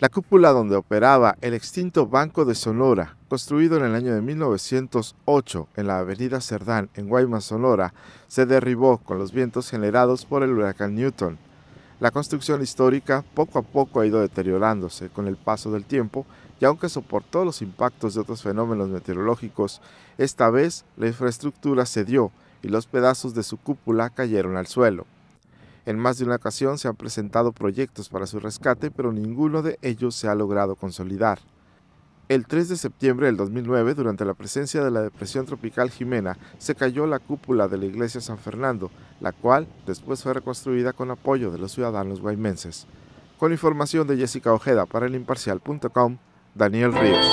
La cúpula donde operaba el extinto Banco de Sonora, construido en el año de 1908 en la avenida Cerdán, en Guaymas, Sonora, se derribó con los vientos generados por el huracán Newton. La construcción histórica poco a poco ha ido deteriorándose con el paso del tiempo y aunque soportó los impactos de otros fenómenos meteorológicos, esta vez la infraestructura cedió y los pedazos de su cúpula cayeron al suelo. En más de una ocasión se han presentado proyectos para su rescate, pero ninguno de ellos se ha logrado consolidar. El 3 de septiembre del 2009, durante la presencia de la depresión tropical Jimena, se cayó la cúpula de la iglesia San Fernando, la cual después fue reconstruida con apoyo de los ciudadanos guaymenses. Con información de Jessica Ojeda para el imparcial.com, Daniel Ríos.